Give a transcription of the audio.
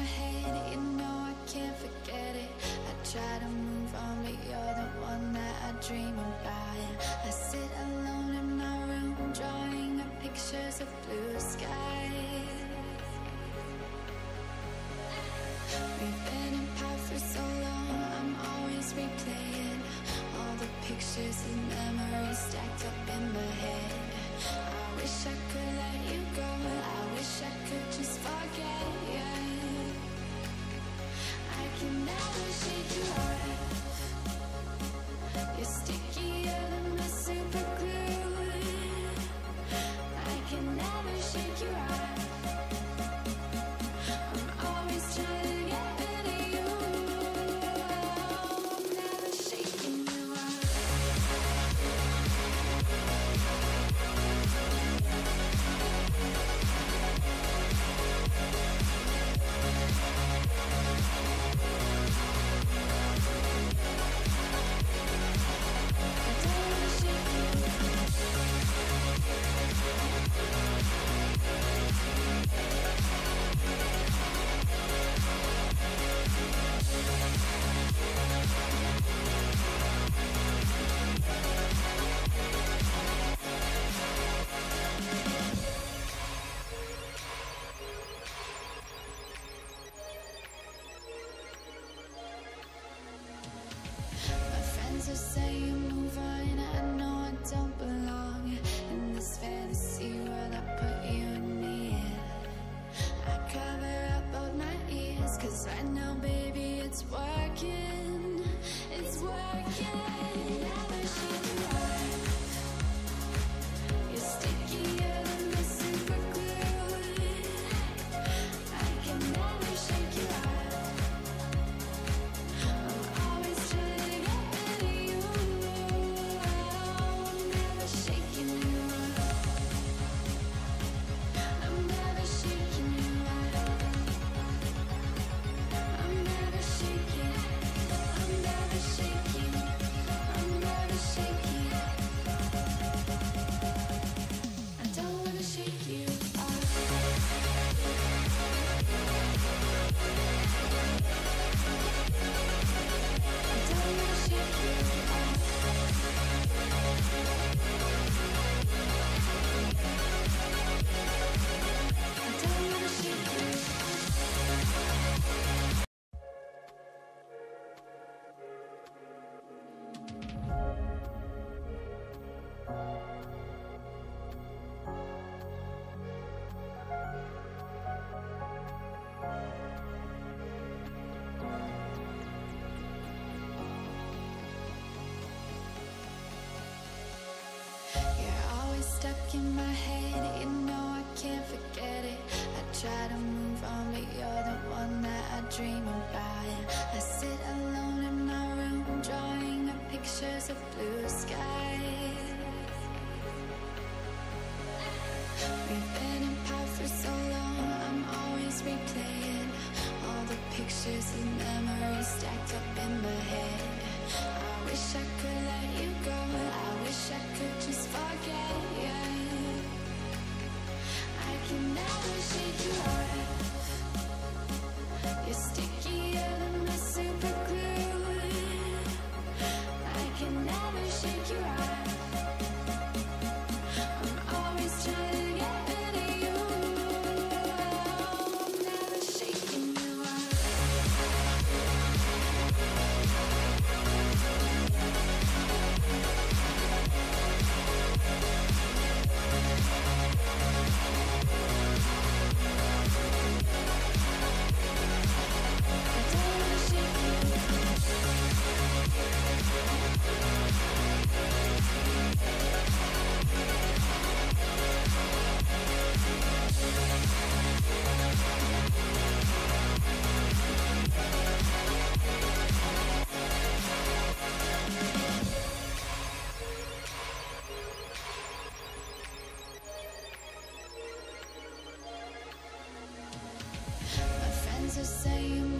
head, you know I can't forget it. I try to move on, but you're the one that I dream about. I sit alone in my room, drawing up pictures of blue skies. We've been same in my head, you know I can't forget it. I try to move on, but you're the one that I dream about. I sit alone in my room, drawing up pictures of blue skies. We've been apart for so long, I'm always replaying All the pictures of You.